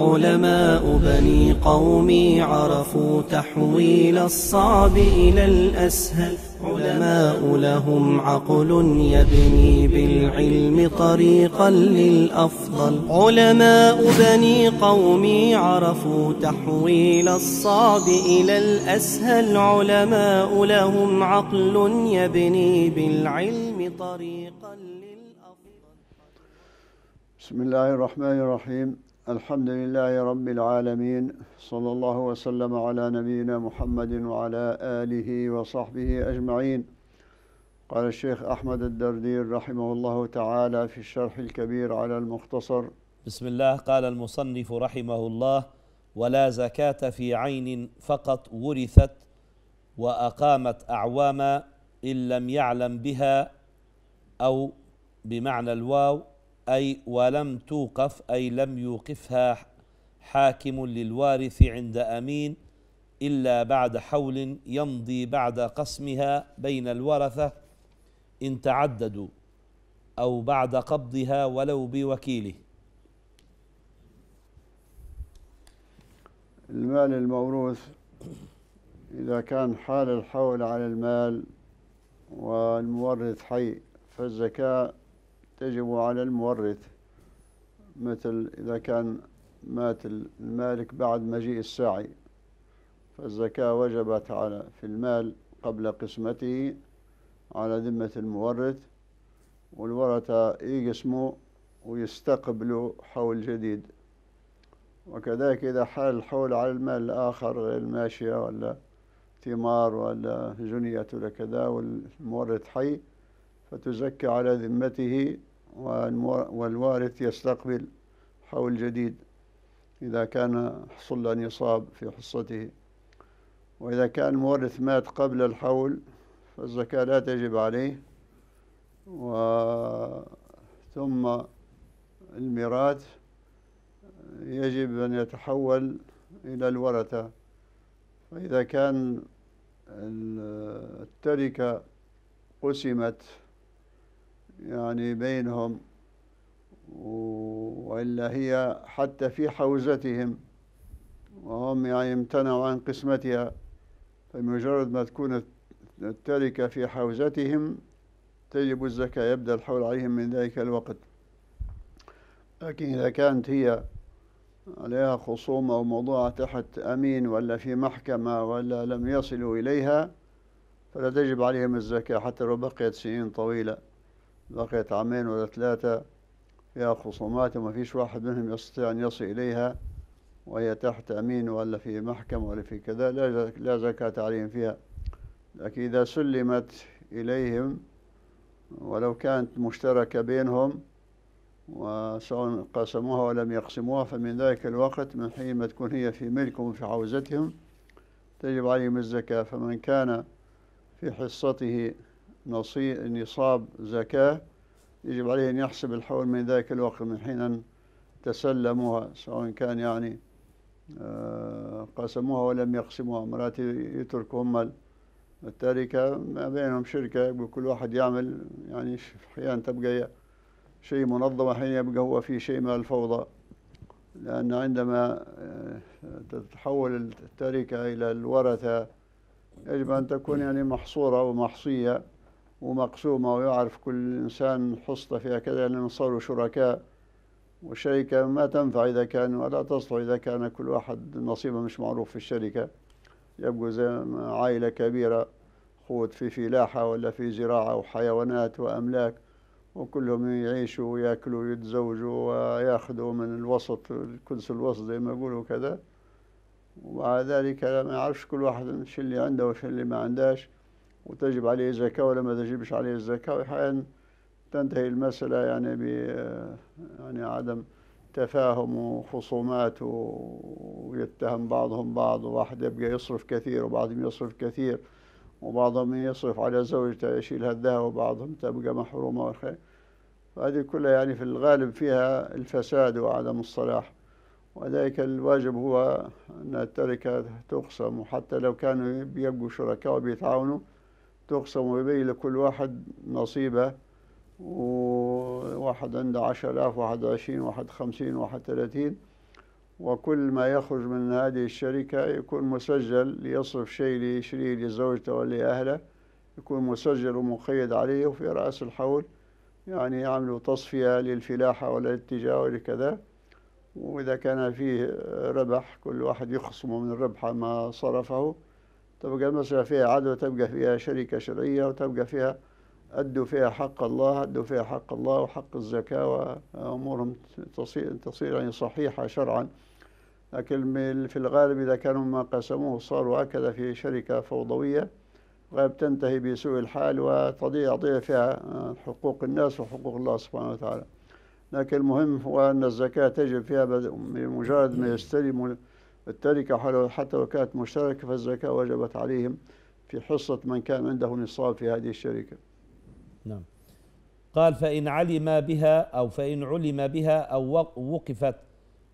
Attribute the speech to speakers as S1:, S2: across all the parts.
S1: علماء بني قومي عرفوا تحويل الصعب إلى الأسهل. علماء لهم عقل يبني بالعلم طريقا للأفضل. علماء بني قومي عرفوا تحويل الصعب إلى الأسهل. علماء لهم عقل يبني بالعلم طريقا للأفضل.
S2: بسم الله الرحمن الرحيم. الحمد لله رب العالمين صلى الله وسلم على نبينا محمد وعلى آله وصحبه أجمعين. قال الشيخ أحمد الدردير رحمه الله تعالى في الشرح الكبير على المختصر.
S3: بسم الله قال المصنف رحمه الله ولا زكاة في عين فقط ورثت وأقامت أعواما إن لم يعلم بها أو بمعنى الواو أي ولم توقف أي لم يوقفها حاكم للوارث عند أمين إلا بعد حول يمضي بعد قسمها بين الورثة إن تعددوا أو بعد قبضها ولو بوكيله.
S2: المال الموروث إذا كان حال الحول على المال والمورث حي فالزكاة تجب على المورث مثل إذا كان مات المالك بعد مجيء الساعي فالزكاة وجبت على في المال قبل قسمته على ذمة المورث والورثة يقسموا ويستقبلوا حول جديد. وكذلك إذا حال الحول على المال الآخر غير الماشية ولا ثمار ولا جنية ولا كذا والمورث حي فتزكى على ذمته والوارث يستقبل حول جديد إذا كان حصل نصاب في حصته. وإذا كان المورث مات قبل الحول فالزكاة لا تجب عليه. و ثم الميراث يجب أن يتحول إلى الورثة. فإذا كان التركة قسمت يعني بينهم وإلا هي حتى في حوزتهم وهم يعني امتنعوا عن قسمتها. فمجرد ما تكون التركة في حوزتهم تجب الزكاة يبدأ الحول عليهم من ذلك الوقت. لكن إذا كانت هي عليها خصوم أو موضوعة تحت أمين ولا في محكمة ولا لم يصلوا إليها فلا تجب عليهم الزكاة حتى لو بقيت سنين طويلة. بقيت عامين ولا ثلاثة فيها خصومات وما فيش واحد منهم يستطيع أن يصل إليها وهي تحت أمين ولا في محكمة ولا في كذا لا زكاة عليهم فيها. لكن إذا سلمت إليهم ولو كانت مشتركة بينهم وسواء قسموها ولم يقسموها فمن ذلك الوقت من حين ما تكون هي في ملكهم في حوزتهم تجب عليهم الزكاة. فمن كان في حصته نصاب زكاة يجب عليه أن يحسب الحول من ذلك الوقت من حين أن تسلموها سواء كان يعني آه، قسموها ولم يقسموها. مرات يتركوا هم التركة ما بينهم شركة كل واحد يعمل يعني أحيانا تبقى شيء منظم أحيانا يبقى هو في شيء من الفوضى. لأن عندما آه، تتحول التركة إلى الورثة يجب أن تكون يعني محصورة ومحصية. ومقسومة ويعرف كل إنسان حصته فيها كذا لأن صاروا شركاء. والشركة ما تنفع إذا كان ولا تصلح إذا كان كل واحد نصيبه مش معروف في الشركة. يبقوا زي عائلة كبيرة خوت في فلاحة ولا في زراعة وحيوانات وأملاك وكلهم يعيشوا ويأكلوا ويتزوجوا ويأخذوا من الوسط الكنس الوسط زي ما يقولوا كذا. ومع ذلك ما يعرفش كل واحد شو اللي عنده وش اللي ما عندهش. وتجب عليه زكاة ولا ما تجبش عليه الزكاة وأحيانا تنتهي المسألة يعني ب يعني عدم تفاهم وخصومات ويتهم بعضهم بعض وواحد يبقى يصرف كثير وبعضهم يصرف كثير وبعضهم يصرف على زوجته يشيل هذا وبعضهم تبقى محرومة والخير. فهذه كلها يعني في الغالب فيها الفساد وعدم الصلاح. وذلك الواجب هو أن التركة تقسم وحتى لو كانوا بيبقوا شركاء وبيتعاونوا تقسم ويبين لكل واحد نصيبه وواحد عنده عشر آلاف واحد عشرين واحد خمسين واحد ثلاثين. وكل ما يخرج من هذه الشركة يكون مسجل ليصرف شيء ليشريه لزوجته ولأهله يكون مسجل ومقيد عليه وفي رأس الحول يعني يعملوا تصفية للفلاحة ولا للتجارة كذا وإذا كان فيه ربح كل واحد يخصم من الربح ما صرفه. تبقى المسألة فيها عدل وتبقى فيها شركة شرعية وتبقى فيها أدوا فيها حق الله أدوا فيها حق الله وحق الزكاة وأمورهم تصير, تصير يعني صحيحة شرعا. لكن في الغالب إذا كانوا ما قسموه صاروا هكذا في شركة فوضوية. غالب تنتهي بسوء الحال وتضيع ضيع فيها حقوق الناس وحقوق الله سبحانه وتعالى. لكن المهم هو أن الزكاة تجب فيها بمجرد ما يستلم التركة حتى لو كانت مشتركة فالزكاة وجبت عليهم في حصة من كان عنده نصاب في هذه الشركة.
S3: نعم. قال فإن علم بها أو فإن علم بها أو وقفت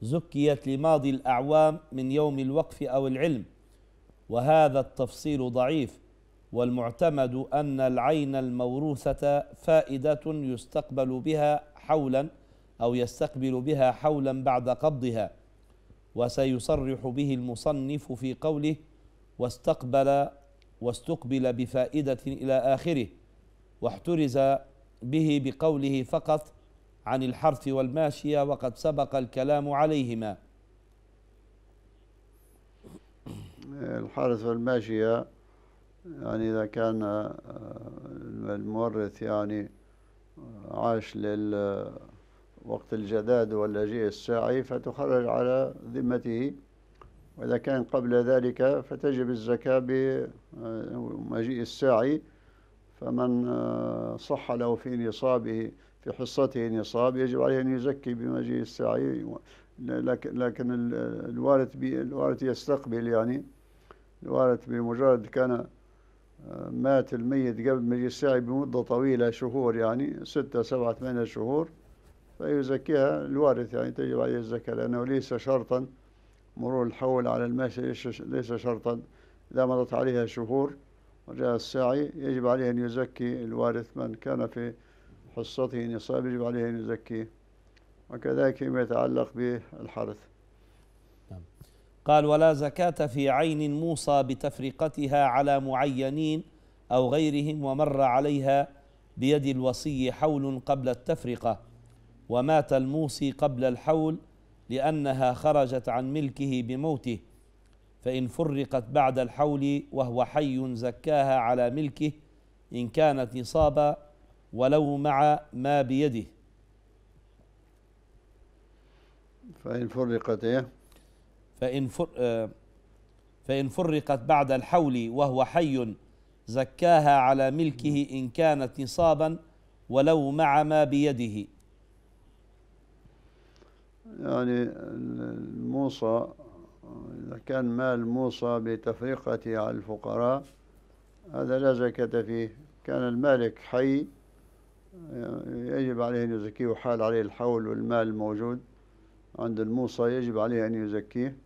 S3: زكيت لماضي الأعوام من يوم الوقف أو العلم. وهذا التفصيل ضعيف والمعتمد أن العين الموروثة فائدة يستقبل بها حولا أو يستقبل بها حولا بعد قبضها. وسيصرح به المصنف في قوله واستقبل واستقبل بفائدة إلى آخره واحترز به بقوله فقط عن الحرث والماشية وقد سبق الكلام عليهما.
S2: الحرث والماشية يعني إذا كان آه، المورث يعني عاش للوقت الجداد واللجيء الساعي فتخرج على ذمته. وإذا كان قبل ذلك فتجب الزكاة بمجيء الساعي. فمن آه، صح له في نصابه في حصته نصاب يجب عليه أن يزكي بمجيء الساعي. لكن لكن الوارث الوارث يستقبل يعني. الوارث بمجرد كان آه، مات الميت قبل مجيء الساعي بمدة طويلة شهور يعني ستة سبعة ثمانية شهور. فيزكيها الوارث يعني تجب عليه الزكاة لأنه ليس شرطا مرور الحول على الماشي ليس شرطا. إذا مضت عليها شهور وجاء الساعي يجب عليه أن يزكي الوارث من كان في حصته نصاب يجب عليه أن يزكيه وكذلك فيما يتعلق بالحرث.
S3: نعم. قال ولا زكاة في عين موصى بتفرقتها على معينين أو غيرهم ومر عليها بيد الوصي حول قبل التفرقة. ومات الموصي قبل الحول لأنها خرجت عن ملكه بموته فإن فرقت بعد الحول وهو حي زكاها على ملكه إن كانت نصابا ولو مع ما بيده
S2: فإن فرقت إيه؟
S3: فإن فر آه، فإن فرقت بعد الحول وهو حي زكاها على ملكه إن كانت نصابا ولو مع ما بيده
S2: يعني الموصى إذا كان مال موصى بتفرقته على الفقراء هذا لا زكاة فيه. كان المالك حي يجب عليه أن يزكيه حال عليه الحول والمال الموجود. عند الموصى يجب عليه أن يزكيه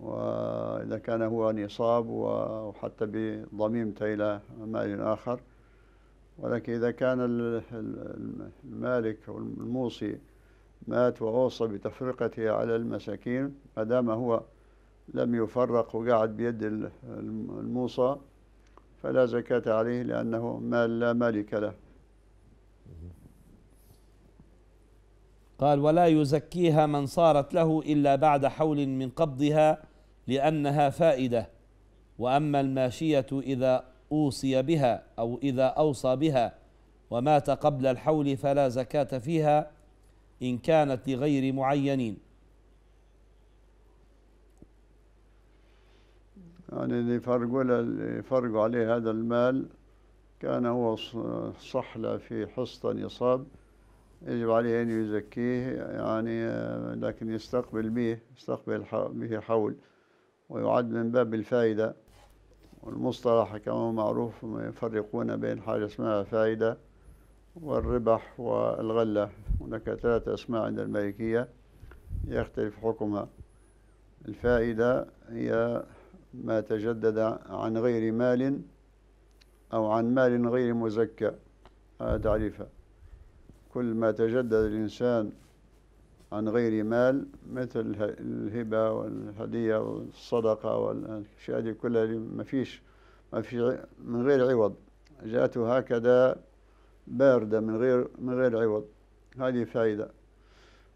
S2: وإذا كان هو نصاب وحتى بضميمته إلى مال آخر. ولكن إذا كان المالك أو الموصي مات وأوصى بتفرقته على المساكين ما دام هو لم يفرق وقعد بيد الموصى فلا زكاة عليه لأنه مال لا مالك له.
S3: قال ولا يزكيها من صارت له إلا بعد حول من قبضها لأنها فائدة. وأما الماشية إذا أوصي بها أو إذا أوصى بها ومات قبل الحول فلا زكاة فيها إن كانت لغير معينين.
S2: يعني اللي يفرقوا اللي يفرقوا عليه هذا المال كان هو صحلة في حصة نصاب يجب عليه أن يزكيه يعني لكن يستقبل به يستقبل به حول ويعد من باب الفائدة. والمصطلح كما معروف يفرقون بين حاجة اسمها فائدة والربح والغلة. هناك ثلاثة أسماء عند المالكية يختلف حكمها. الفائدة هي ما تجدد عن غير مال أو عن مال غير مزكى. هذا تعريفها. كل ما تجدد الإنسان عن غير مال مثل اله- الهبة والهدية والصدقة والأشياء دي كلها ما فيش ما فيش ع- من غير عوض. جاءته هكذا باردة من غير من غير عوض. هذه فائدة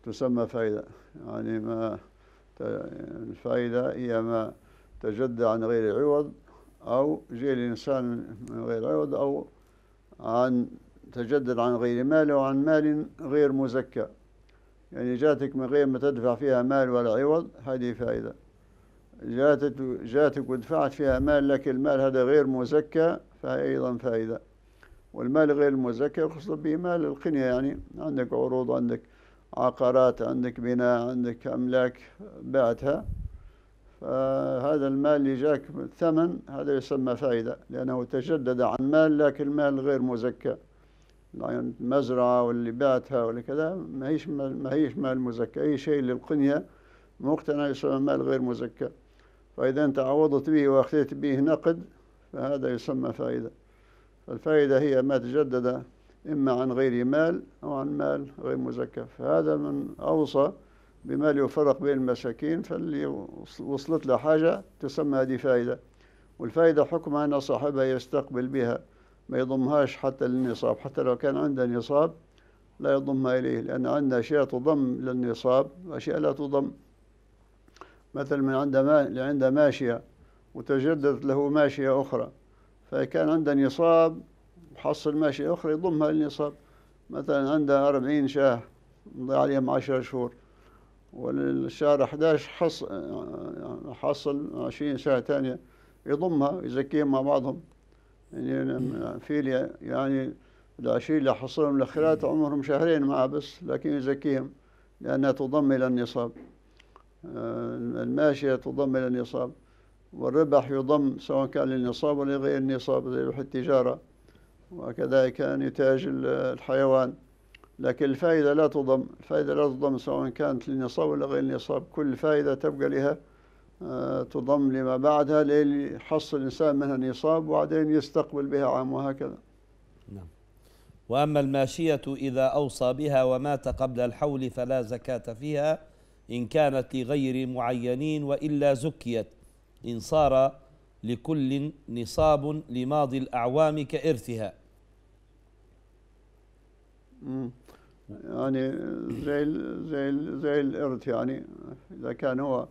S2: تسمى فائدة. يعني ما الفائدة هي ما تجد عن غير عوض أو جاء الإنسان من غير عوض أو عن تجدد عن غير مال أو عن مال غير مزكى. يعني جاتك من غير ما تدفع فيها مال ولا عوض هذه فائدة. جاتك جاتك ودفعت فيها مال لكن المال هذا غير مزكى فهي أيضا فائدة. والمال غير المزكى يقصد به مال القنية. يعني عندك عروض عندك عقارات عندك بناء عندك أملاك بعتها. فهذا المال اللي جاك ثمن هذا يسمى فائدة لأنه تجدد عن مال لكن المال غير مزكى. يعني المزرعة واللي بعتها ولا كذا ما هيش مال ما هيش مال مزكى. أي شيء للقنية مقتنع يسمى مال غير مزكى. فإذا أنت عوضت به وأخذت به نقد فهذا يسمى فائدة. فالفائدة هي ما تجدد إما عن غير مال أو عن مال غير مزكى فهذا من أوصى بمال يفرق بين المساكين فاللي وص- وصلت له حاجة تسمى هذه فائدة. والفائدة حكمها أن صاحبها يستقبل بها ما يضمهاش حتى للنصاب. حتى لو كان عنده نصاب لا يضمها إليه لأن عنده أشياء تضم للنصاب وأشياء لا تضم. مثل من عنده ما عنده ماشية وتجددت له ماشية أخرى فكان عنده نصاب حصل ماشية أخرى يضمها للنصاب مثلا عنده أربعين شاة مضي عليهم عشر شهور. والشهر 11 حص حصل 20 شاة ثانية يضمها يزكيهم مع بعضهم. يعني في يعني العشرين اللي حصلهم الأخيرات عمرهم شهرين معه بس لكن يزكيهم لأنها تضم إلى النصاب. آه، الماشية تضم إلى النصاب. والربح يضم سواء كان للنصاب ولا غير النصاب زي التجارة وكذلك نتاج ال- الحيوان. لكن الفائدة لا تضم الفائدة لا تضم سواء كانت للنصاب ولا غير النصاب. كل فائدة تبقى لها آه، تضم لما بعدها للي يحصل الإنسان منها نصاب وبعدين يستقبل بها عام وهكذا.
S3: نعم. وأما الماشية إذا أوصى بها ومات قبل الحول فلا زكاة فيها إن كانت لغير معينين وإلا زكيت. إن صار لكل نصاب لماضي الأعوام كإرثها.
S2: يعني زي ال زي ال زي الإرث يعني. إذا كان هو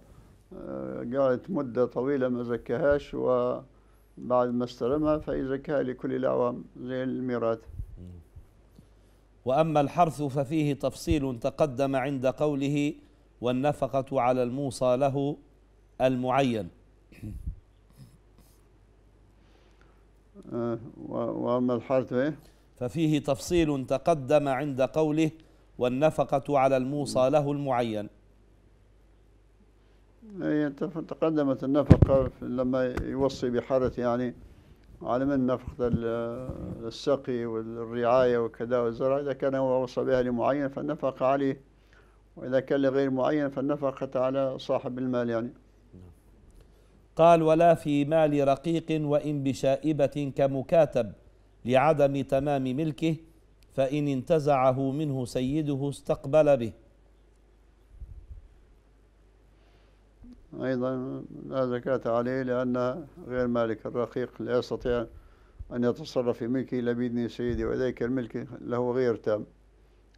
S2: آه، قعدت مدة طويلة ما زكاهاش وبعد ما استلمها فيزكاها لكل الأعوام زي الميراث.
S3: وأما الحرث ففيه تفصيل تقدم عند قوله والنفقة على الموصى له المعين.
S2: وأما الحرث إيه؟
S3: ففيه تفصيل تقدم عند قوله والنفقة على الموصى له المعين.
S2: هي تف- تقدمت النفقة لما يوصي بحرث يعني على من نفقة ال- السقي والرعاية وكذا والزرع إذا كان هو وصى بها لمعين فالنفقة عليه وإذا كان لغير معين فالنفقة على صاحب المال يعني.
S3: قال ولا في مال رقيق وإن بشائبة كمكاتب لعدم تمام ملكه فإن انتزعه منه سيده استقبل به.
S2: أيضا لا زكاة عليه لأن غير مالك الرقيق لا يستطيع أن يتصرف في ملكه إلا بإذن سيده وذلك الملك له غير تام.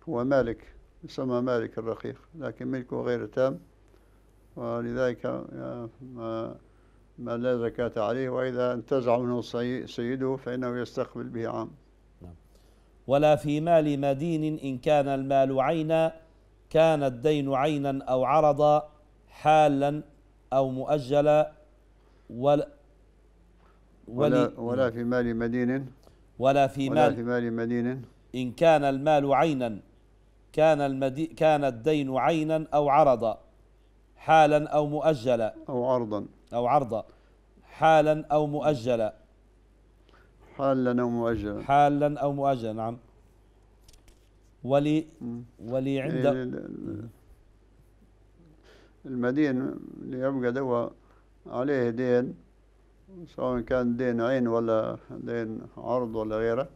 S2: هو مالك يسمى مالك الرقيق لكن ملكه غير تام ولذلك يا- ما, ما لا زكاة عليه وإذا انتزع منه سي- سيده فإنه يستقبل به عام.
S3: ولا في مال مدين إن كان المال عينا كان الدين عينا أو عرضا حالا أو مؤجلا ولا
S2: ولا, ولا في مال مدين.
S3: ولا في
S2: ولا
S3: مال
S2: في مال مدين.
S3: إن كان المال عينا كان المدي كان الدين عينا أو عرضا حالا أو مؤجلا.
S2: أو عرضا.
S3: أو عرضا حالا أو مؤجلا.
S2: حالا أو مؤجلا.
S3: حالا أو مؤجلا نعم. ولي. ولي عند.
S2: ال- ال- المدين اللي يبقى دوا عليه دين سواء كان دين عين ولا دين عرض ولا غيره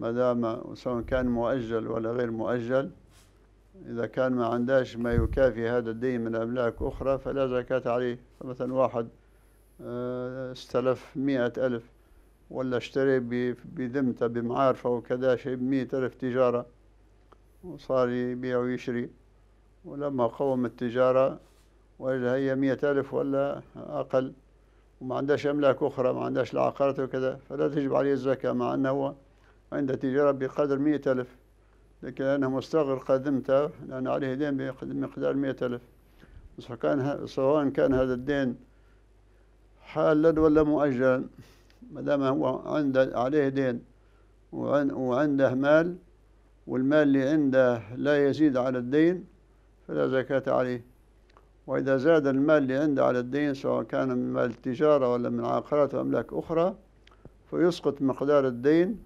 S2: ما دام سواء كان مؤجل ولا غير مؤجل. إذا كان ما عندهاش ما يكافي هذا الدين من أملاك أخرى فلا زكاة عليه. فمثلا واحد آه، استلف مئة ألف ولا اشتري بذمته بمعارفه وكذا شيء بمئة ألف تجارة وصار يبيع ويشري. ولما قوم التجارة وجد هي مئة ألف ولا أقل وما عندهاش أملاك أخرى ما عندهاش العقارات وكذا فلا تجب عليه الزكاة مع أنه هو عنده تجارة بقدر مئة ألف. لكن لأنه مستغرق ذمته لأن عليه دين بمقدار مئة ألف. سواء كان سواء كان هذا الدين حالا ولا مؤجلا؟ ما دام هو عنده عليه دين وعن- وعنده مال والمال اللي عنده لا يزيد على الدين فلا زكاة عليه. وإذا زاد المال اللي عنده على الدين سواء كان من مال التجارة ولا من عقارات وأملاك أخرى فيسقط مقدار الدين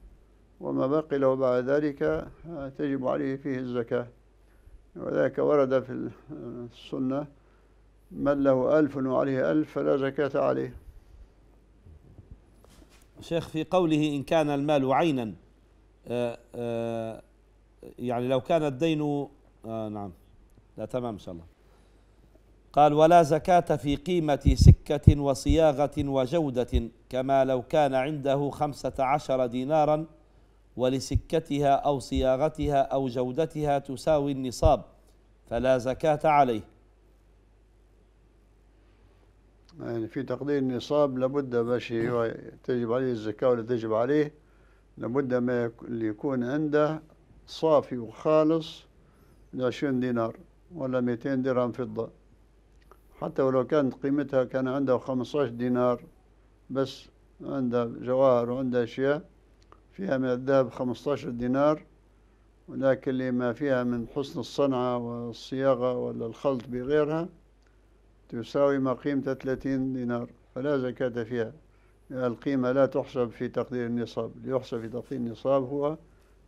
S2: وما بقي له بعد ذلك آه، تجب عليه فيه الزكاة. وذلك ورد في السنة من له ألف وعليه ألف فلا زكاة عليه.
S3: شيخ في قوله إن كان المال عينا آه، آه، يعني لو كان الدين نعم لا تمام إن شاء الله. قال ولا زكاة في قيمة سكة وصياغة وجودة كما لو كان عنده خمسة عشر دينارا ولسكتها أو صياغتها أو جودتها تساوي النصاب فلا زكاة عليه.
S2: يعني في تقدير النصاب لابد باش تجب عليه الزكاة ولا تجب عليه لابد ما يكون عنده صافي وخالص عشرين دينار ولا 200 درهم فضة. حتى ولو كانت قيمتها كان عنده 15 دينار بس عنده جواهر وعنده أشياء فيها من الذهب 15 دينار ولكن لما فيها من حسن الصنعة والصياغة ولا الخلط بغيرها تساوي ما قيمتها 30 دينار فلا زكاة فيها. القيمة لا تحسب في تقدير النصاب اللي يحسب في تقدير النصاب هو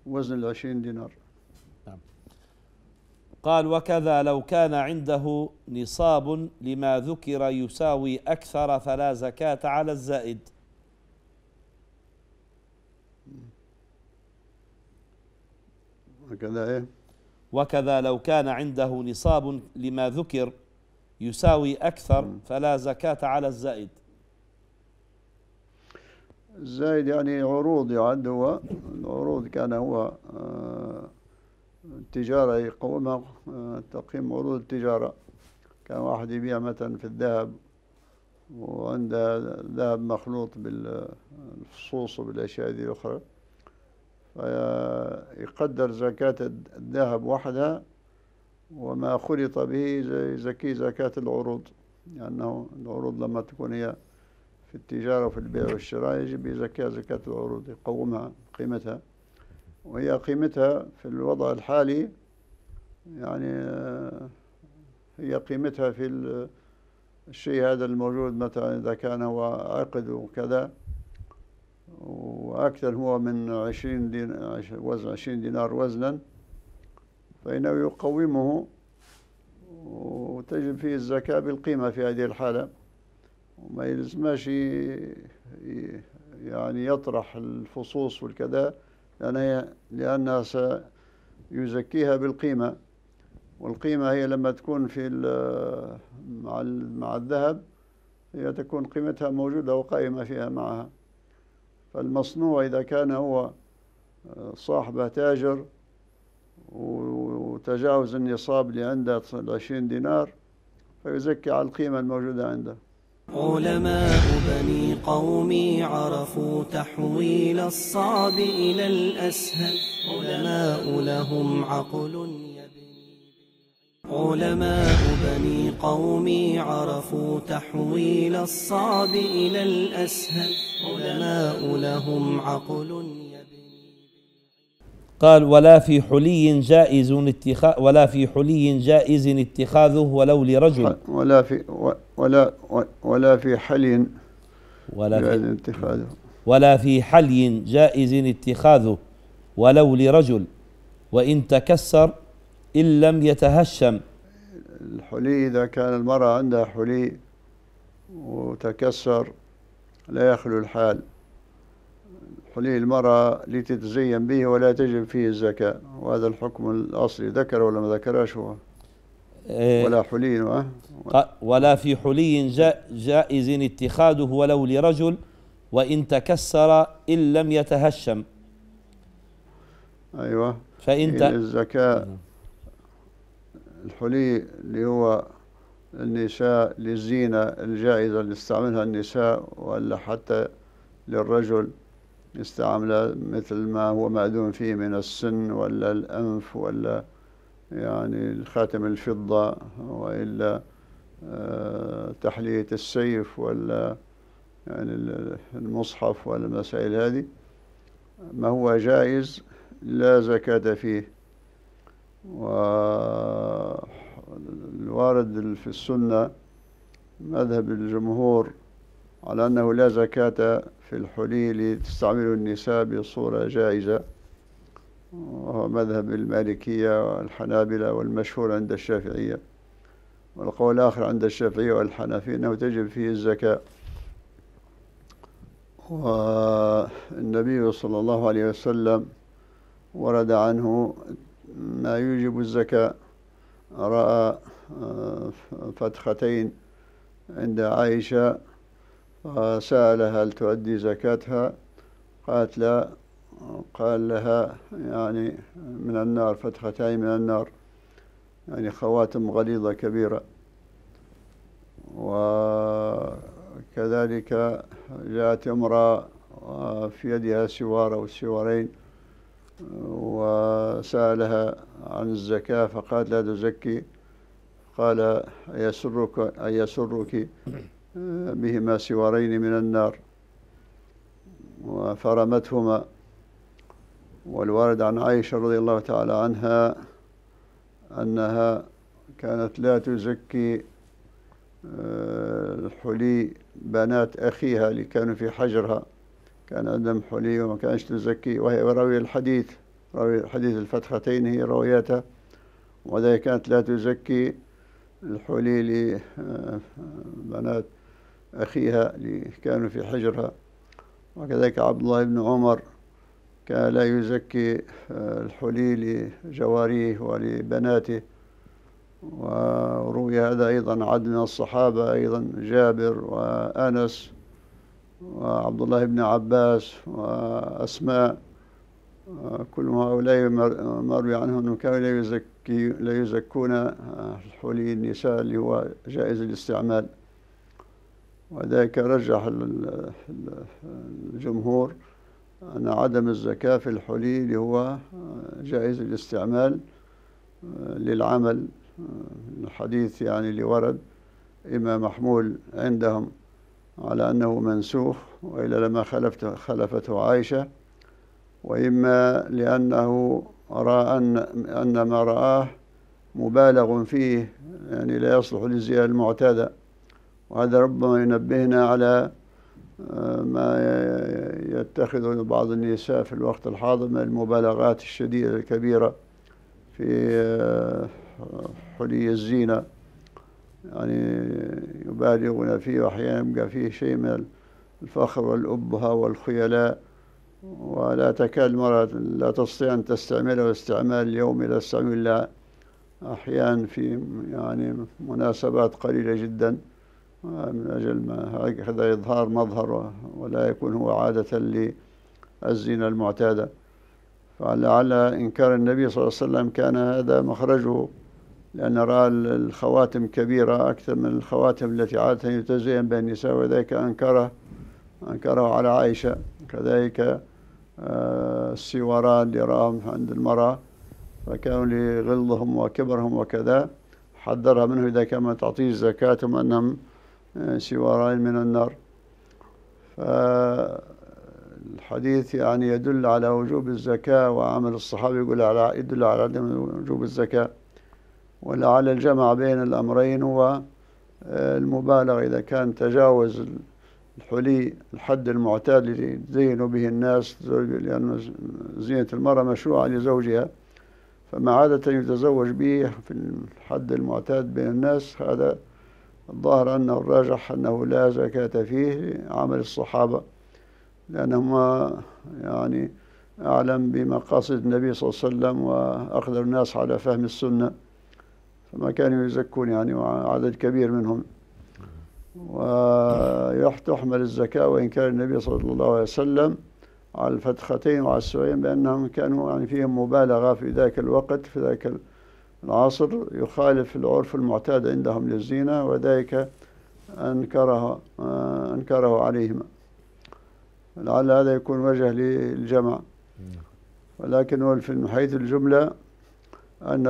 S2: وزن العشرين دينار.
S3: قال وكذا لو كان عنده نصاب لما ذكر يساوي أكثر فلا زكاة على الزائد.
S2: هكذا إيه.
S3: وكذا لو كان عنده نصاب لما ذكر يساوي أكثر. فلا زكاة على الزائد.
S2: الزايد يعني عروض يعد هو العروض كان هو آه، التجارة يقومها آه، تقييم عروض التجارة. كان واحد يبيع مثلا في الذهب وعنده ذهب مخلوط بالفصوص وبالأشياء دي الأخرى. فيقدر زكاة الذهب وحدها وما خلط به زي زكي زكاة العروض لأنه العروض لما تكون هي في التجارة وفي البيع والشراء يجب يزكيها زكاة العروض يقومها قيمتها وهي قيمتها في الوضع الحالي يعني هي قيمتها في ال- الشيء هذا الموجود مثلا إذا كان هو عقد وكذا وأكثر هو من عشرين دين عش- وزن عشرين دينار وزنا فإنه يقومه وتجب فيه الزكاة بالقيمة في هذه الحالة. وما يلزمش يعني يطرح الفصوص والكذا لأن هي لأنها سيزكيها بالقيمة. والقيمة هي لما تكون في مع الذهب هي تكون قيمتها موجودة وقائمة فيها معها. فالمصنوع إذا كان هو صاحبه تاجر وتجاوز النصاب اللي عنده العشرين دينار فيزكي على القيمة الموجودة عنده.
S1: علماء بني قومي عرفوا تحويل الصعب إلى الأسهل علماء لهم عقل علماء بني قومي عرفوا تحويل الصعب إلى الأسهل. علماء لهم عقل
S3: قال ولا في حلي جائز اتخاذ ولا في حلي جائز اتخاذه ولو لرجل.
S2: ولا في ولا ولا في حل
S3: ولا
S2: جائز
S3: في
S2: اتخاذه.
S3: ولا في حلي جائز اتخاذه ولو لرجل. وإن تكسر إن لم يتهشم.
S2: الحلي إذا كان المرأة عندها حلي وتكسر لا يخلو الحال. حلي المرأة لتتزين به ولا تجب فيه الزكاة. وهذا الحكم الأصلي ذكر ولا ما ذكرش هو؟
S3: آه،
S2: ولا حلي
S3: ولا في حلي جا- جائز اتخاذه ولو لرجل وإن تكسر إن لم يتهشم.
S2: أيوة.
S3: فإن.
S2: الزكاة الحلي اللي هو النساء للزينة الجائزة اللي يستعملها النساء ولا حتى للرجل يستعملها مثل ما هو مأذون فيه من السن ولا الأنف ولا يعني الخاتم الفضة وإلا آه، تحلية السيف ولا يعني ال- المصحف ولا المسائل هذه ما هو جائز لا زكاة فيه. والوارد في السنة مذهب الجمهور على أنه لا زكاة في الحلي لتستعمله النساء بصورة جائزة وهو مذهب المالكية والحنابلة والمشهور عند الشافعية. والقول الآخر عند الشافعية والحنفية أنه تجب فيه الزكاة. والنبي صلى الله عليه وسلم ورد عنه ما يوجب الزكاة. رأى آه، فتختين عند عائشة فسألها هل تؤدي زكاتها؟ قالت لا. قال لها يعني من النار فتختين من النار. يعني خواتم غليظة كبيرة. وكذلك جاءت امرأة في يدها سوار أو سوارين. وسألها عن الزكاة فقالت لا تزكي. قال أيسرك أيسرك بهما سوارين من النار. فرمتهما والوارد عن عائشة رضي الله تعالى عنها أنها كانت لا تزكي آه، حلي بنات أخيها اللي كانوا في حجرها. كان عندهم حلي وما كانش تزكي. وهي راوية الحديث. راوية حديث الفتحتين هي رواياتها وذلك كانت لا تزكي الحلي لبنات أخيها اللي كانوا في حجرها. وكذلك عبد الله بن عمر كان لا يزكي آه، الحلي لجواريه ولبناته. وروي هذا أيضا من الصحابة أيضا جابر وأنس. وعبد الله بن عباس وأسماء كل هؤلاء مر- مروي عنهم أنهم كانوا لا يزكي لا يزكون حلي النساء اللي هو جائز الاستعمال. وذلك رجح ال- ال- الجمهور أن عدم الزكاة في الحلي اللي هو جائز الاستعمال للعمل. الحديث يعني اللي ورد إما محمول عندهم. على أنه منسوخ وإلا لما خلفت خلفته عائشة وإما لأنه رأى أن أن ما رآه مبالغ فيه يعني لا يصلح للزيادة المعتادة. وهذا ربما ينبهنا على آه، ما ي- يتخذه بعض النساء في الوقت الحاضر من المبالغات الشديدة الكبيرة في آه، حلي الزينة. يعني يبالغون فيه وأحيانا يبقى فيه شيء من الفخر والأبهة والخيلاء. ولا تكاد المرأة لا تستطيع أن تستعمله استعمال اليومي لا تستعمل أحيانا في يعني مناسبات قليلة جدا من أجل ما هذا إظهار مظهر ولا يكون هو عادة للزينة المعتادة. فلعل إنكار النبي صلى الله عليه وسلم كان هذا مخرجه لأن رأى الخواتم كبيرة أكثر من الخواتم التي عادة يتزين بها النساء وذلك أنكره أنكره على عائشة. كذلك آه، السواران اللي رآهم عند المرأة فكانوا لغلظهم وكبرهم وكذا. حذرها منه إذا كان ما تعطيه زكاتهم أنهم آه، سواران من النار. فالحديث يعني يدل على وجوب الزكاة وعمل الصحابة يقول على يدل على عدم وجوب الزكاة. ولعل الجمع بين الأمرين هو آه، المبالغة إذا كان تجاوز الحلي الحد المعتاد اللي يزينوا به الناس لأن زينة المرأة مشروعة لزوجها. فما عادة يتزوج به في الحد المعتاد بين الناس هذا الظاهر أنه الراجح أنه لا زكاة فيه عمل الصحابة لأنهم يعني أعلم بمقاصد النبي صلى الله عليه وسلم وأقدر الناس على فهم السنة. فما كانوا يزكون يعني وعدد كبير منهم. وتحمل الزكاة وإن كان النبي صلى الله عليه وسلم على الفتختين وعلى السبعين بأنهم كانوا يعني فيهم مبالغة في ذاك الوقت في ذاك العصر يخالف العرف المعتاد عندهم للزينة وذلك أنكره أنكره عليهما لعل هذا يكون وجه للجمع. ولكن من حيث الجملة أن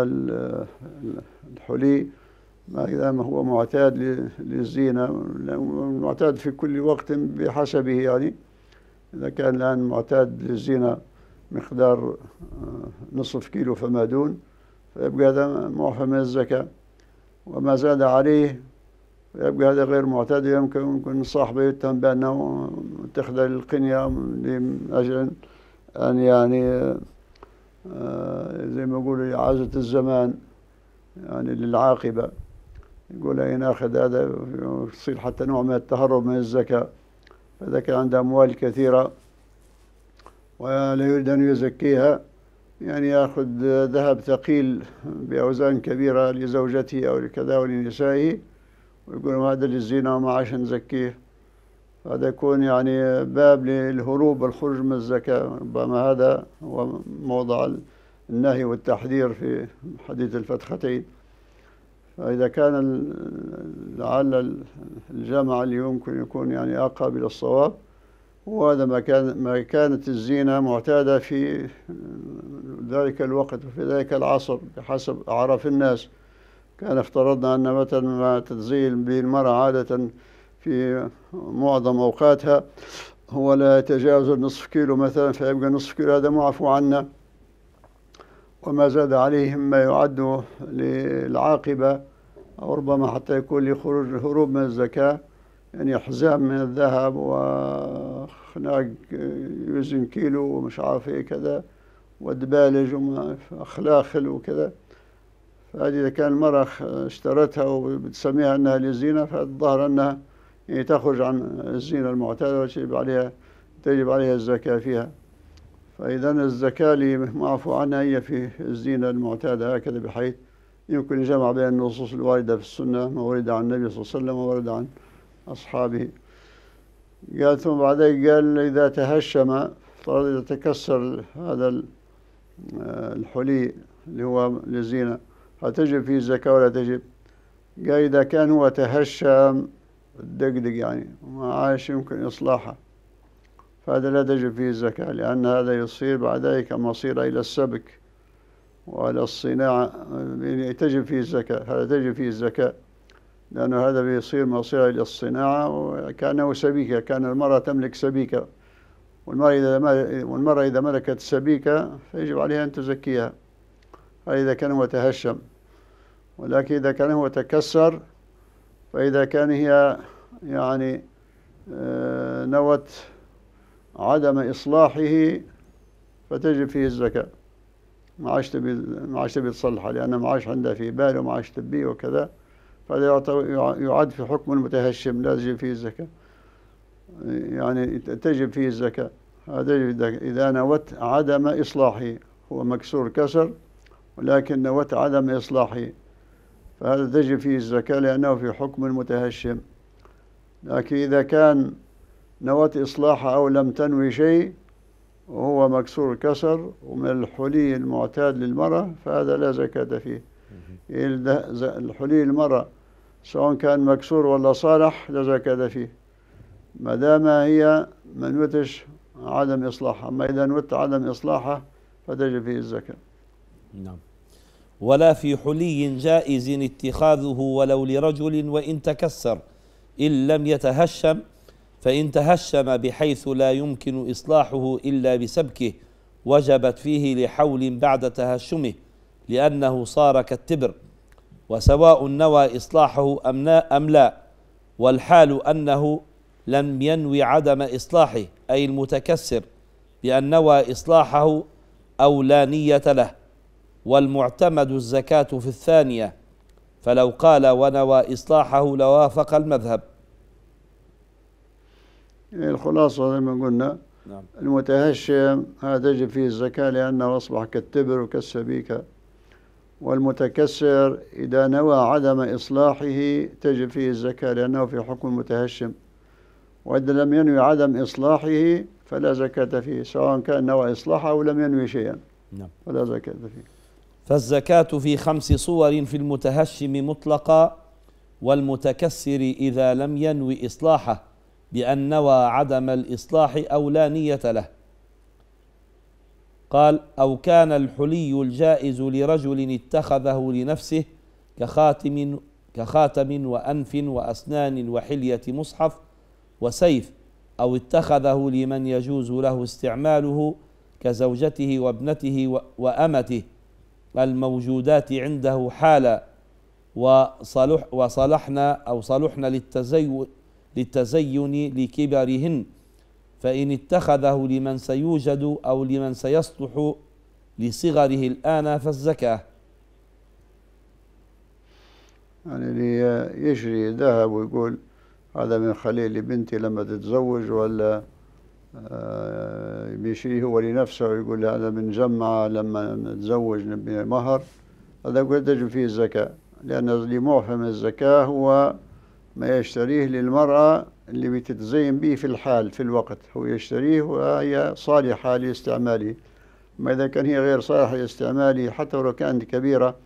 S2: الحلي ما دام هو معتاد للزينة معتاد في كل وقت بحسبه يعني. إذا كان الآن معتاد للزينة مقدار نصف كيلو فما دون فيبقى هذا معفى من الزكاة. وما زاد عليه يبقى هذا غير معتاد. يمكن يمكن صاحبه يتهم بأنه اتخذ القنية من أجل أن يعني آه، زي ما يقولوا إعازة الزمان يعني للعاقبة. يقول إن أخذ هذا؟ يصير حتى نوع من التهرب من الزكاة. فإذا كان عنده أموال كثيرة. ولا يريد أن يزكيها يعني يأخذ ذهب ثقيل بأوزان كبيرة لزوجته أو لكذا ولنسائه. ويقول هذا للزنا وما عاش نزكيه. هذا يكون يعني باب للهروب والخروج من الزكاة ربما هذا هو موضع النهي والتحذير في حديث الفتختين فإذا كان لعل الجمع اللي يمكن يكون يعني أقرب إلى الصواب. وهذا ما كان ما كانت الزينة معتادة في ذلك الوقت وفي ذلك العصر بحسب أعراف الناس. كان افترضنا أن مثلا ما تتزين به المرأة عادة في معظم أوقاتها هو لا يتجاوز النصف كيلو مثلا فيبقى نصف كيلو هذا معفو عنا وما زاد عليه ما يعد للعاقبة أو ربما حتى يكون لخروج الهروب من الزكاة. يعني حزام من الذهب وخناق يوزن كيلو ومش عارف إيه كذا ودبالج وأخلاخل وكذا. فهذه إذا كان المرأة اشترتها وبتسميها أنها للزينة فالظاهر أنها تخرج عن الزينة المعتادة وتجب عليها تجب عليها الزكاة فيها. فإذا الزكاة اللي معفو عنها هي في الزينة المعتادة هكذا بحيث يمكن الجمع بين النصوص الواردة في السنة ما ورد عن النبي صلى الله عليه وسلم وورد عن أصحابه. قال ثم بعد قال إذا تهشم فرض إذا تكسر هذا الحلي اللي هو للزينة هل تجب فيه الزكاة ولا تجب؟ قال إذا كان هو تهشم الدقدق يعني وما عاش يمكن إصلاحه. فهذا لا تجب فيه الزكاة لأن هذا يصير بعد ذلك مصير إلى السبك وإلى الصناعة. يعني تجب فيه الزكاة هذا تجب فيه الزكاة لأنه هذا بيصير مصير إلى الصناعة وكأنه سبيكة كان المرأة تملك سبيكة. والمرأة إذا والمرأة إذا ملكت سبيكة فيجب عليها أن تزكيها هذا إذا كان هو تهشم. ولكن إذا كان هو تكسر فإذا كان هي يعني آه، نوت عدم إصلاحه فتجب فيه الزكاة. ما تبي تبي تصلحه لأن ما عادش عندها في باله وما عادش تبيه وكذا فهذا يعد في حكم المتهشم لا تجب فيه الزكاة. يعني تجب فيه الزكاة. هذا إذا نوت عدم إصلاحه هو مكسور كسر ولكن نوت عدم إصلاحه. فهذا تجب فيه الزكاة لأنه في حكم المتهشم لكن إذا كان نوت إصلاحه أو لم تنوي شيء وهو مكسور الكسر ومن الحلي المعتاد للمرأة فهذا لا زكاة فيه. الحلي المرأة سواء كان مكسور ولا صالح لا زكاة فيه. ما دام هي ما نوتش عدم إصلاحها. أما إذا نوت عدم إصلاحها فتجب فيه الزكاة.
S3: نعم. ولا في حلي جائز اتخاذه ولو لرجل وإن تكسر. إن لم يتهشم فإن تهشم بحيث لا يمكن إصلاحه إلا بسبكه وجبت فيه لحول بعد تهشمه لأنه صار كالتبر. وسواء نوى إصلاحه أم لا والحال أنه لم ينوي عدم إصلاحه أي المتكسر بأن نوى إصلاحه أو لا نية له. والمعتمد الزكاة في الثانية فلو قال ونوى إصلاحه لوافق المذهب.
S2: الخلاصة زي ما قلنا
S3: نعم.
S2: المتهشم هذا تجب فيه الزكاة لأنه أصبح كالتبر وكالسبيكة. والمتكسر إذا نوى عدم إصلاحه تجب فيه الزكاة لأنه في حكم المتهشم. وإذا لم ينوي عدم إصلاحه فلا زكاة فيه سواء كان نوى إصلاحه أو لم ينوي شيئا.
S3: نعم.
S2: فلا زكاة فيه.
S3: فالزكاة في خمس صور في المتهشم مطلقا والمتكسر إذا لم ينوي إصلاحه بأن نوى عدم الإصلاح أو لا نية له. قال أو كان الحلي الجائز لرجل اتخذه لنفسه كخاتم كخاتم وأنف وأسنان وحلية مصحف وسيف أو اتخذه لمن يجوز له استعماله كزوجته وابنته وأمته. الموجودات عنده حالا وصلح وصلحنا أو صلحنا للتزي للتزين لكبرهن. فإن اتخذه لمن سيوجد أو لمن سيصلح لصغره الآن فالزكاة.
S2: يعني اللي يشري ذهب ويقول هذا من خليل بنتي لما تتزوج ولا آه، بيشريه هو لنفسه ويقول هذا من جمعة لما نتزوج نبي مهر هذا يقول تجب فيه الزكاة لأن اللي معفى من الزكاة هو ما يشتريه للمرأة اللي بتتزين به في الحال في الوقت هو يشتريه وهي صالحة لاستعماله. ما إذا كان هي غير صالحة لاستعماله حتى ولو كانت كبيرة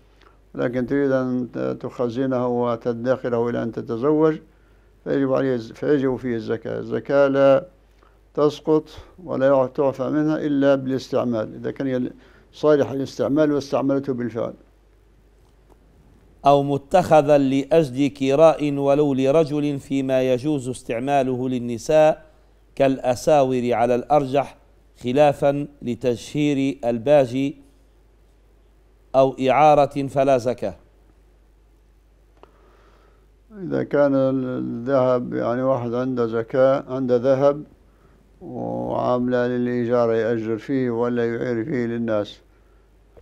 S2: لكن تريد أن تخزنه وتدخره إلى أن تتزوج فيجب عليه فيجب فيه الزكاة. الزكاة لا تسقط ولا تعفى منها إلا بالاستعمال إذا كان هي صالحة للاستعمال واستعملته بالفعل.
S3: أو متخذا لأجل كراء ولو لرجل فيما يجوز استعماله للنساء كالأساور على الأرجح خلافا لتشهير الباجي أو إعارة فلا زكاة.
S2: إذا كان الذهب يعني واحد عنده زكاة عنده ذهب وعاملة للإيجار يأجر فيه ولا يعير فيه للناس.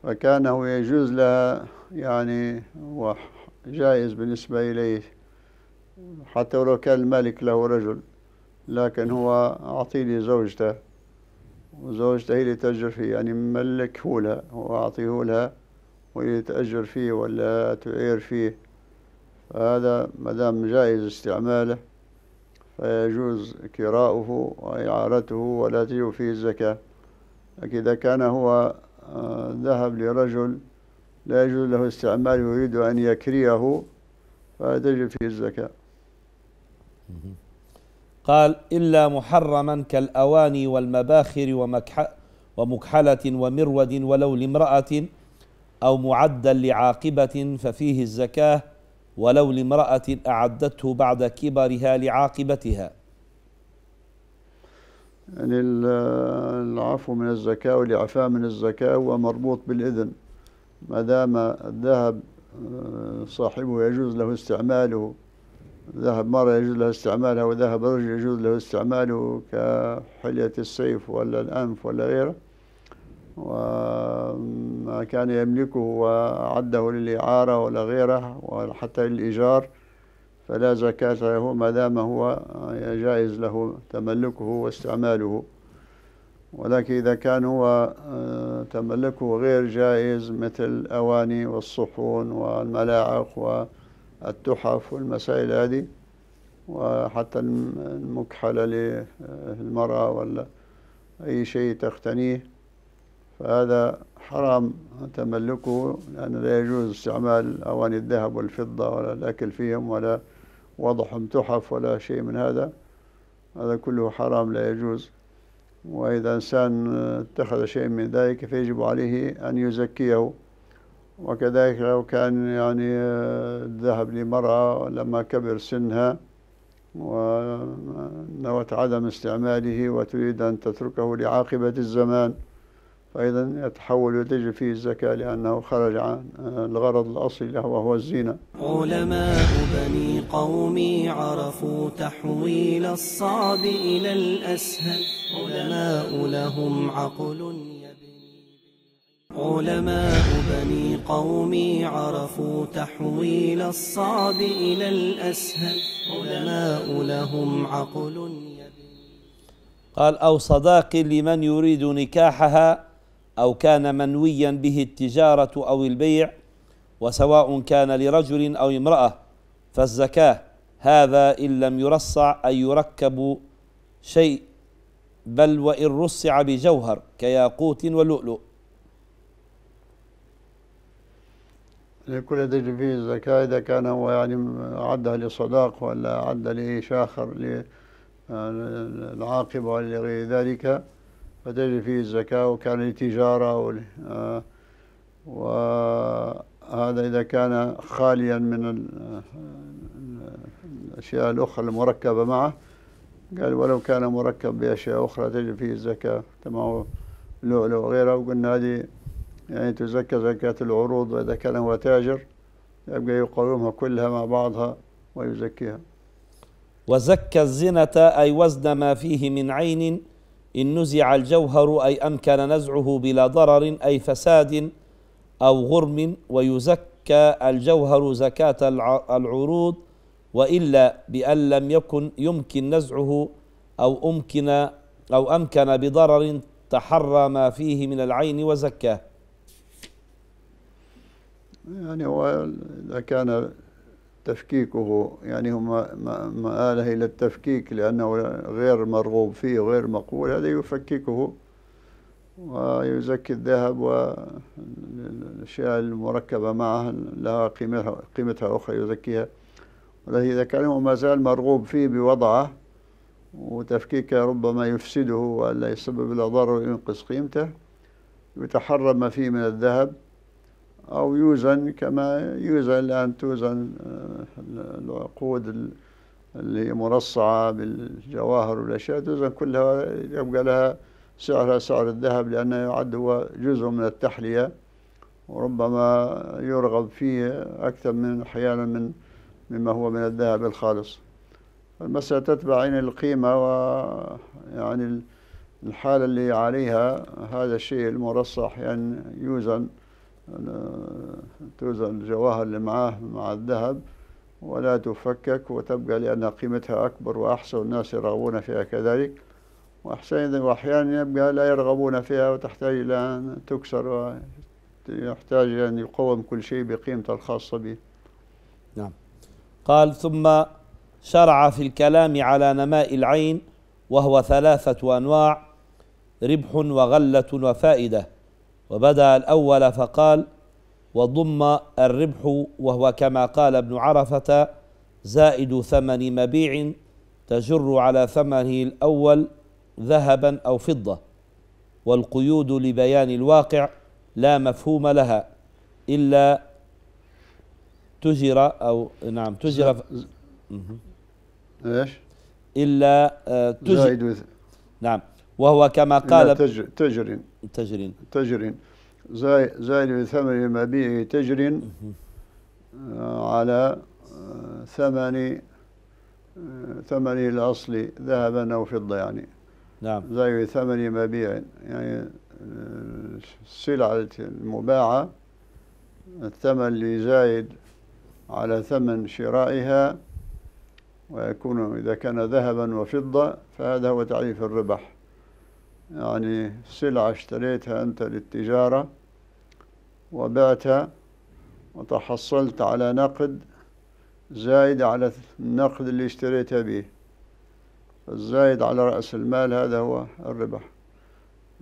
S2: فكان هو يجوز لها يعني هو جائز بالنسبة إليه. حتى ولو كان الملك له رجل لكن هو أعطي لي زوجته وزوجته هي اللي تأجر فيه. يعني ملكه لها هو أعطيه لها وهي تأجر فيه ولا تعير فيه. فهذا ما دام جائز استعماله فيجوز كراؤه وإعارته ولا تجب فيه الزكاة. لكن إذا كان هو آه، ذهب لرجل لا يجوز له استعماله يريد أن يكريه فتجب فيه الزكاة.
S3: قال إلا محرما كالأواني والمباخر ومكح ومكحلة ومرود ولو لامرأة أو معدا لعاقبة ففيه الزكاة ولو لامرأة أعدته بعد كبرها لعاقبتها.
S2: يعني ال- العفو من الزكاة والإعفاء من الزكاة هو مربوط بالإذن. ما دام الذهب آه، صاحبه يجوز له استعماله. ذهب مرة يجوز له استعمالها وذهب رجل يجوز له استعماله كحلية السيف ولا الأنف ولا غيره. وما كان يملكه وأعده للإعارة ولا غيره وحتى للإيجار فلا زكاة له ما دام هو جائز له تملكه واستعماله. ولكن إذا كان هو آه، تملكه غير جائز مثل الأواني والصحون والملاعق والتحف والمسائل هذه وحتى الم- المكحلة للمرأة ولا أي شيء تختنيه فهذا حرام تملكه لأن لا يجوز استعمال أواني الذهب والفضة ولا الأكل فيهم ولا وضعهم تحف ولا شيء من هذا. هذا كله حرام لا يجوز. وإذا إنسان اتخذ شيء من ذلك فيجب عليه أن يزكيه. وكذلك لو كان يعني الذهب لمرأة لما كبر سنها ونوت عدم استعماله وتريد أن تتركه لعاقبة الزمان فإذا يتحول وتجب فيه الزكاة لأنه خرج عن الغرض الأصلي له وهو الزينة
S1: علماء بني قومي عرفوا تحويل الصعب إلى الأسهل. علماء لهم عقل علماء بني قومي عرفوا تحويل الصعب إلى الأسهل. علماء لهم عقل يبني
S3: قال أو صداق لمن يريد نكاحها أو كان منويا به التجارة أو البيع وسواء كان لرجل أو امرأة فالزكاة هذا إن لم يرصع أي يركب شيء بل وإن رصع بجوهر كياقوت ولؤلؤ.
S2: لكل تجري فيه الزكاة إذا كان هو يعني عدها لصداق ولا عد لشاخر للعاقبة ولا غير ذلك. فتجري فيه الزكاة وكان لتجارة آه، وهذا إذا كان خاليا من الأشياء الأخرى المركبة معه. قال ولو كان مركب بأشياء أخرى تجري فيه الزكاة. كما لؤلؤ وغيره. وقلنا هذه يعني تزكى زكاة العروض وإذا كان هو تاجر يبقى يقومها كلها مع بعضها ويزكيها.
S3: وزكى الزنة أي وزن ما فيه من عين إن نزع الجوهر أي أمكن نزعه بلا ضرر أي فساد أو غرم ويزكى الجوهر زكاة العروض وإلا بأن لم يكن يمكن نزعه أو أمكن أو أمكن بضرر تحرى ما فيه من العين وزكاه.
S2: يعني هو إذا كان تفكيكه يعني هو مآله إلى التفكيك لأنه غير مرغوب فيه وغير مقبول هذا يفككه ويزكي الذهب والأشياء المركبة معه لها قيمتها, قيمتها أخرى يزكيها. ولكن إذا كان هو ما زال مرغوب فيه بوضعه وتفكيكه ربما يفسده ولا يسبب له ضرر وينقص قيمته يتحرم ما فيه من الذهب أو يوزن كما يوزن الآن توزن آه، العقود اللي هي مرصعة بالجواهر والأشياء توزن كلها يبقى لها سعرها سعر الذهب لأنه يعد هو جزء من التحلية وربما يرغب فيه أكثر من أحيانا من مما هو من الذهب الخالص. المسألة تتبع عين القيمة ويعني الحالة اللي عليها هذا الشيء المرصح يعني يوزن توزن الجواهر اللي معاه مع الذهب ولا تفكك وتبقى لأنها قيمتها أكبر وأحسن والناس يرغبون فيها كذلك. وأحسن وأحيانا يبقى لا يرغبون فيها وتحتاج إلى أن تكسر ويحتاج أن يقوم كل شيء بقيمته الخاصة به.
S3: نعم. قال ثم شرع في الكلام على نماء العين وهو ثلاثة أنواع ربح وغلة وفائدة. وبدأ الأول فقال وضم الربح وهو كما قال ابن عرفة زائد ثمن مبيع تجر على ثمنه الأول ذهبا أو فضة والقيود لبيان الواقع لا مفهوم لها إلا تجر أو نعم تجر
S2: إيش؟
S3: إلا آه، تجر نعم وهو كما قال
S2: تجر تجر
S3: تجر
S2: تجر زائد بثمن المبيع تجر آه، على آه، ثمن ثمن الأصل ذهبا أو فضة يعني.
S3: نعم.
S2: زائد ثمن مبيع يعني السلعة المباعة. الثمن اللي زايد على ثمن شرائها ويكون إذا كان ذهبا وفضة فهذا هو تعريف الربح. يعني سلعة اشتريتها أنت للتجارة وبعتها وتحصلت على نقد زايد على النقد اللي اشتريتها به. فالزايد على رأس المال هذا هو الربح.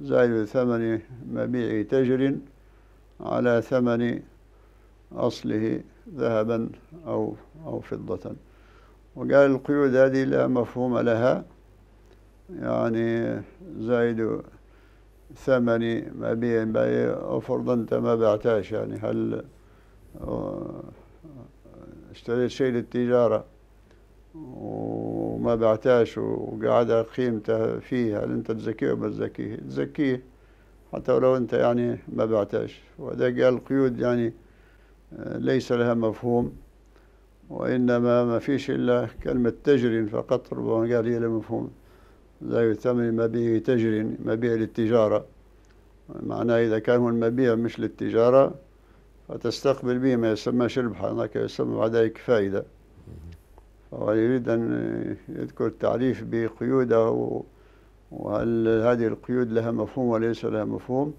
S2: زايد ثمن مبيع تجر على ثمن أصله ذهبا أو أو فضة. وقال القيود هذه لا مفهوم لها. يعني زايد ثمن مبيع بيع أفرض أنت ما بعتاش يعني. هل اشتريت شيء للتجارة وما بعتاش وقاعد قيمته فيه هل أنت تزكيه وما تزكيه؟ تزكيه حتى ولو أنت يعني ما بعتاش وهذا قال القيود يعني ليس لها مفهوم وإنما ما فيش إلا كلمة تجري فقط ربما قال هي لها زي ثمن مبيع تجري مبيع للتجارة. معناه إذا كان هو المبيع مش للتجارة فتستقبل به ما يسمى شربحة هناك يسمى بعد ذلك فائدة فهو يريد أن يذكر التعريف بقيوده وهل هذه القيود لها مفهوم وليس لها مفهوم.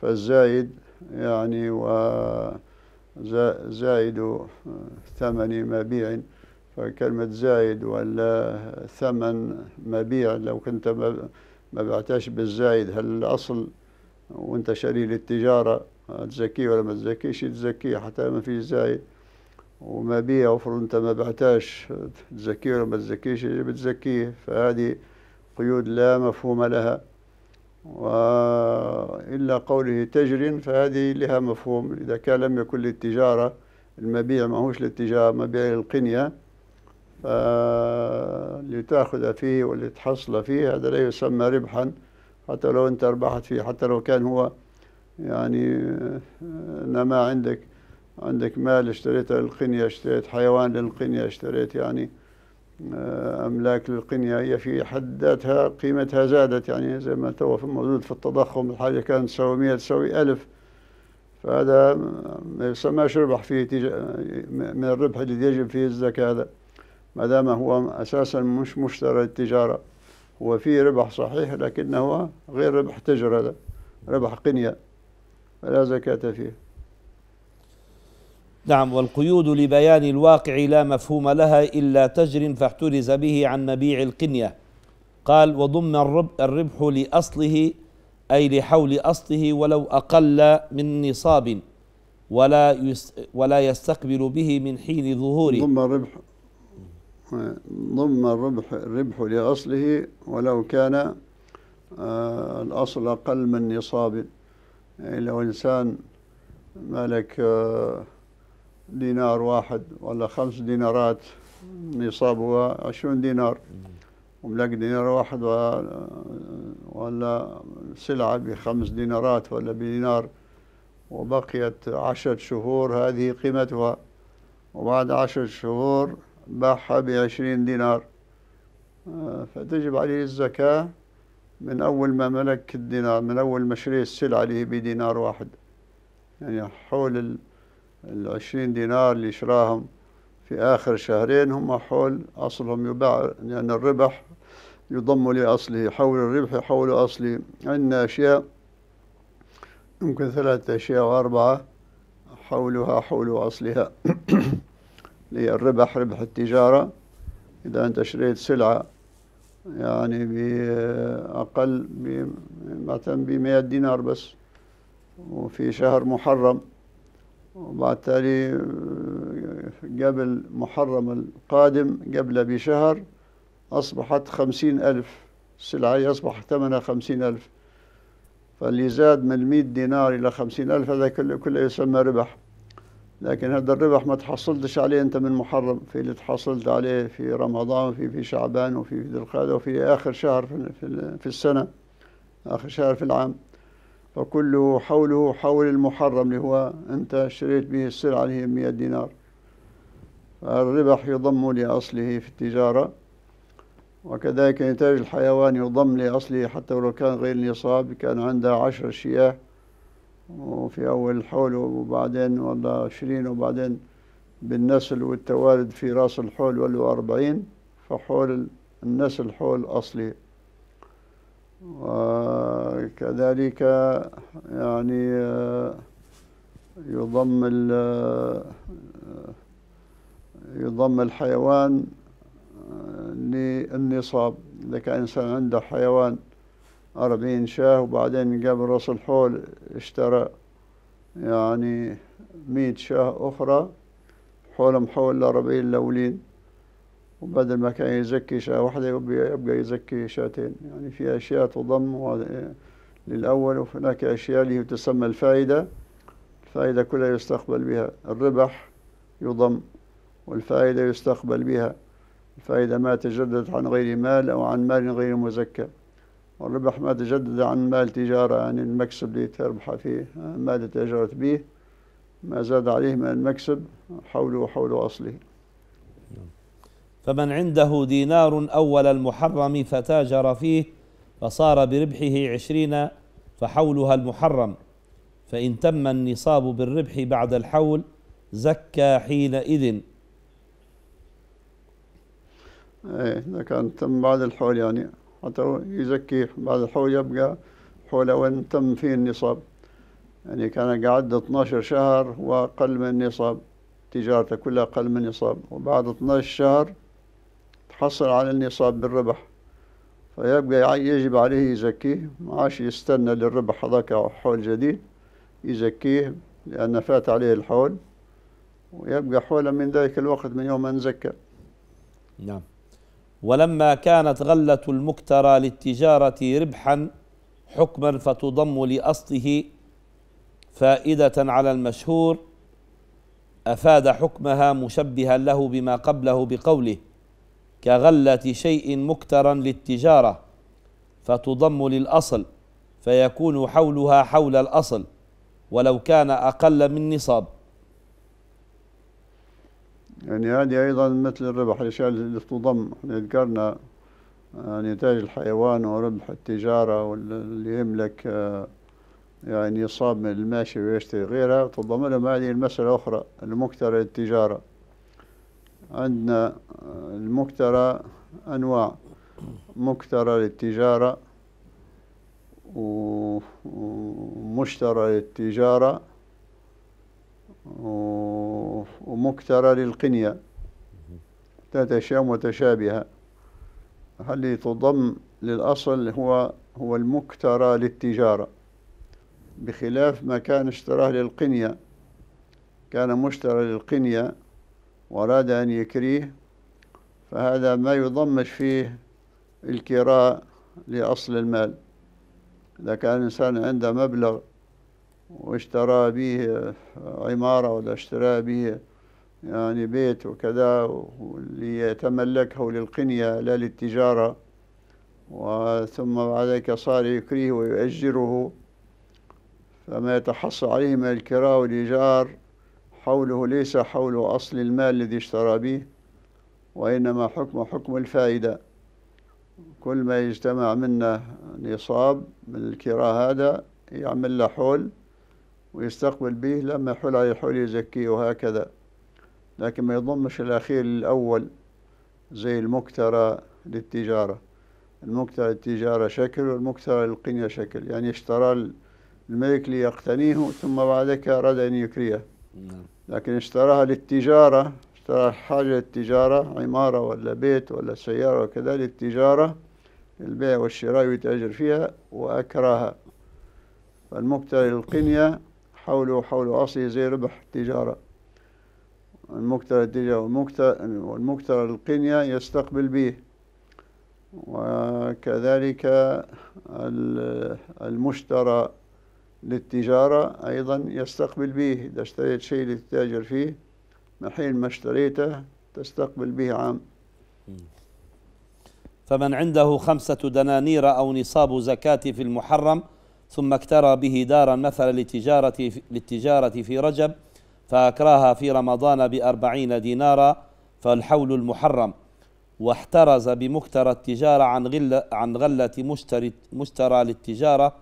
S2: فالزايد يعني وزائد ثمن مبيع فكلمة زايد ولا ثمن مبيع لو كنت ما بعتاش بالزايد هل الأصل وأنت شاري للتجارة تزكيه ولا ما تزكيش؟ تزكيه حتى ما في زايد. ومبيع وفرض أنت ما بعتاش تزكيه ولا ما تزكيش؟ بتزكيه. فهذه قيود لا مفهوم لها. وإلا قوله تجر فهذه لها مفهوم. إذا كان لم يكن للتجارة المبيع ما هوش للتجارة مبيع للقنية. فلتأخذ فيه ولتحصل فيه هذا لا يسمى ربحا حتى لو أنت ربحت فيه حتى لو كان هو يعني نما عندك عندك مال اشتريت للقنية اشتريت حيوان للقنية اشتريت يعني أملاك للقنية هي في حد ذاتها قيمتها زادت يعني زي ما تو موجود في التضخم الحاجة كانت تساوي 100 تساوي 1000 فهذا ما يسمىش ربح فيه من الربح الذي يجب فيه الزكاة هذا. ما دام هو أساسا مش مشترى للتجارة هو فيه ربح صحيح لكنه غير ربح تجر هذا ربح قنية. فلا زكاة فيه.
S3: نعم والقيود لبيان الواقع لا مفهوم لها إلا تجر فاحترز به عن مبيع القنية. قال وضم الربح لأصله أي لحول أصله ولو أقل من نصاب ولا ولا يستقبل به من حين ظهوره.
S2: ضم الربح ضم الربح الربح لأصله ولو كان آه الأصل أقل من نصاب يعني لو إنسان مالك آه دينار واحد ولا خمس دينارات نصابها عشرون دينار وملاقي دينار واحد ولا سلعة بخمس دينارات ولا بدينار وبقيت عشرة شهور هذه قيمتها. وبعد عشرة شهور باعها بعشرين دينار. فتجب عليه الزكاة من أول ما ملك الدينار من أول ما شري السلعة اللي بدينار واحد. يعني حول العشرين دينار اللي شراهم في آخر شهرين هم حول أصلهم يباع لأن يعني الربح يضم لأصله حول الربح حول أصله. عندنا أشياء يمكن ثلاثة أشياء وأربعة حولها حول أصلها. للربح ربح التجارة. إذا أنت شريت سلعة يعني بأقل مثلا بمئة دينار بس وفي شهر محرم. وبعد تالي قبل محرم القادم قبل بشهر أصبحت خمسين ألف السلعة أصبح ثمنها خمسين ألف. فاللي زاد من مئة دينار إلى خمسين ألف هذا كله, كله يسمى ربح. لكن هذا الربح ما تحصلتش عليه أنت من محرم في اللي تحصلت عليه في رمضان وفي في شعبان وفي ذي القعدة وفي آخر شهر في, في السنة آخر شهر في العام. فكله حوله حول المحرم اللي هو أنت اشتريت به السلعة اللي هي 100 دينار. فالربح يضم لأصله في التجارة وكذلك إنتاج الحيوان يضم لأصله حتى ولو كان غير نصاب كان عنده عشر شياه. وفي أول الحول وبعدين والله عشرين وبعدين بالنسل والتوالد في رأس الحول ولو أربعين فحول النسل حول أصلي. وكذلك يعني يضم يضم الحيوان للنصاب. إذا كان إنسان عنده حيوان أربعين شاه وبعدين قبل رأس الحول اشترى يعني مئة شاه أخرى. حول الأربعين الأولين. وبدل ما كان يزكي شاة واحدة يبقى يزكي شاتين. يعني في أشياء تضم للأول وهناك أشياء اللي تسمى الفائدة. الفائدة كلها يستقبل بها الربح يضم والفائدة يستقبل بها. الفائدة ما تجدد عن غير مال أو عن مال غير مزكى. والربح ما تجدد عن مال تجارة يعني المكسب اللي تربح فيه مال تجارت به ما زاد عليه من المكسب حوله حول أصله.
S3: فمن عنده دينار أول المحرم فتاجر فيه فصار بربحه عشرين فحولها المحرم. فإن تم النصاب بالربح بعد الحول زكى حينئذ.
S2: إيه إذا كان تم بعد الحول يعني. حتى يزكيه بعد الحول يبقى حول وين تم فيه النصاب. يعني كان قاعد 12 شهر وأقل من النصاب تجارته كلها أقل من النصاب. وبعد 12 شهر تحصل على النصاب بالربح. فيبقى يجب عليه يزكيه. ما عادش يستنى للربح هذاك حول جديد يزكيه لأن فات عليه الحول. ويبقى حولا من ذلك الوقت من يوم أن زكى
S3: نعم. ولما كانت غلة المكترى للتجارة ربحا حكما فتضم لأصله فائدة على المشهور أفاد حكمها مشبها له بما قبله بقوله كغلة شيء مكترا للتجارة فتضم للأصل فيكون حولها حول الأصل ولو كان أقل من نصاب.
S2: يعني هذه أيضا مثل الربح الأشياء اللي تضم. إحنا ذكرنا آه، نتاج الحيوان وربح التجارة واللي يملك آه، يعني يصاب من الماشي ويشتري غيرها. تضم لهم هذه المسألة أخرى المكترى للتجارة. عندنا آه، المكترى أنواع. مكترى للتجارة ومشترى للتجارة. ومكترى للقنية. ثلاثة أشياء متشابهة. اللي تضم للأصل هو هو المكترى للتجارة. بخلاف ما كان اشتراه للقنية. كان مشترى للقنية وأراد أن يكريه فهذا ما يضمش فيه الكراء لأصل المال. إذا كان الإنسان عنده مبلغ واشترى به عمارة ولا اشترى به يعني بيت وكذا ليتملكه للقنية لا للتجارة. وثم بعد ذلك صار يكريه ويؤجره. فما يتحصل عليه من الكراء والإيجار حوله ليس حول أصل المال الذي اشترى به وإنما حكم حكم الفائدة. كل ما يجتمع منه نصاب من الكراء هذا يعمل له حول. ويستقبل به لما يحول عليه الحول يزكيه وهكذا. لكن ما يضمش الأخير للأول زي المكترى للتجارة. المكترى للتجارة شكل والمكترى للقنية شكل. يعني اشترى الملك ليقتنيه ثم بعد ذلك أراد أن يكريه.
S3: نعم.
S2: لكن اشتراها للتجارة اشترى حاجة للتجارة عمارة ولا بيت ولا سيارة وكذا للتجارة البيع والشراء ويتأجر فيها وأكراها فالمكترى للقنية حوله حول أصله زي ربح التجارة. المكترى التجارة والمكترى للقنية يستقبل به. وكذلك ال- المشترى للتجارة أيضا يستقبل به. إذا اشتريت شيء لتتاجر فيه من حين ما اشتريته تستقبل به عام.
S3: فمن عنده خمسة دنانير أو نصاب زكاة في المحرم ثم اكترى به دارا مثلا للتجارة للتجارة في رجب فأكراها في رمضان بأربعين دينارا فالحول المحرم. واحترز بمكترى التجارة عن غلة عن غلة مشتري مشترى للتجارة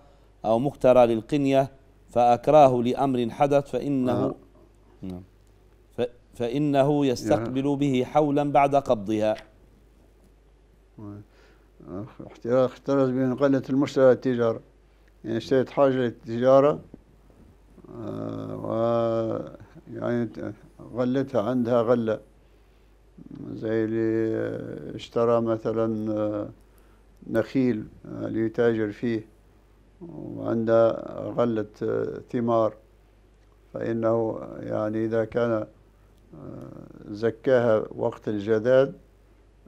S3: أو مكترى للقنية فأكراه لأمر حدث فإنه. نعم. فإنه يستقبل به حولا بعد قبضها.
S2: احتراز احترز من قلة المشترى للتجارة. يعني اشتريت حاجة للتجارة آه، و يعني ت- غلتها عندها غلة زي اللي اشترى مثلا آه، نخيل آه، ليتاجر فيه وعنده غلة ثمار. فإنه يعني إذا كان زكاها وقت الجداد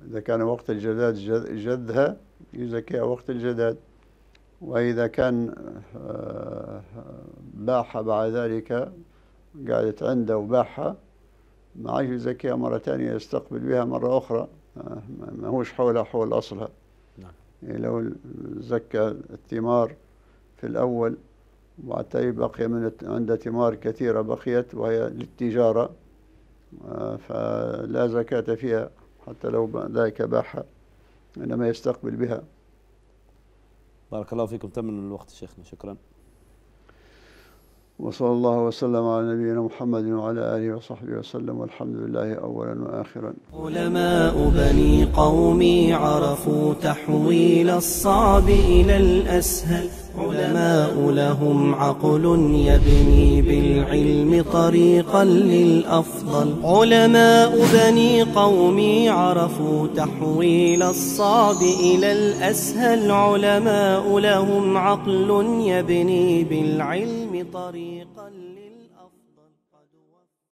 S2: إذا كان وقت الجداد جد- جدها يزكيها وقت الجداد. وإذا كان آه، باعها بعد ذلك قعدت عنده وباعها ما عادش يزكيها مرة ثانية يستقبل بها مرة أخرى آه، ما- هوش حولها حول أصلها
S3: نعم.
S2: يعني لو زكى الثمار في الأول ذلك بقي من عنده ثمار كثيرة بقيت وهي للتجارة آه، فلا زكاة فيها حتى لو بعد ذلك باعها إنما يستقبل بها
S3: بارك الله فيكم. تم الوقت شيخنا. شكرا.
S2: وصلى الله وسلم على نبينا محمد وعلى آله وصحبه وسلم. والحمد لله أولا وآخرا.
S1: علماء بني قومي عرفوا تحويل الصعب إلى الأسهل. علماء لهم عقل يبني بالعلم طريقا للأفضل. علماء بني قومي عرفوا تحويل الصعب إلى الأسهل. علماء لهم عقل يبني بالعلم طريقا